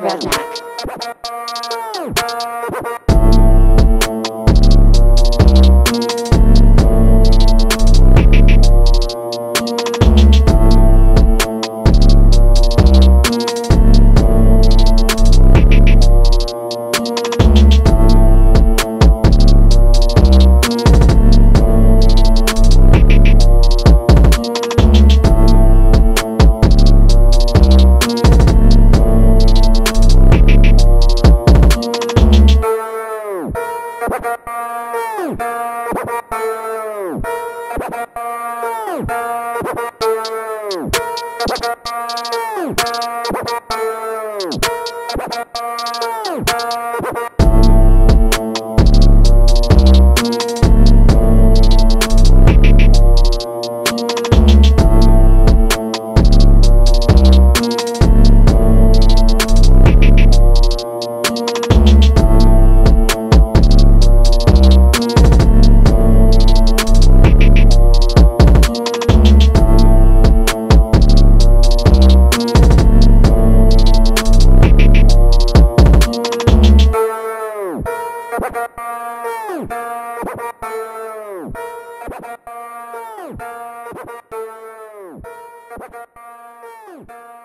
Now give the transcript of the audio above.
Redneck. Thank. Thank you.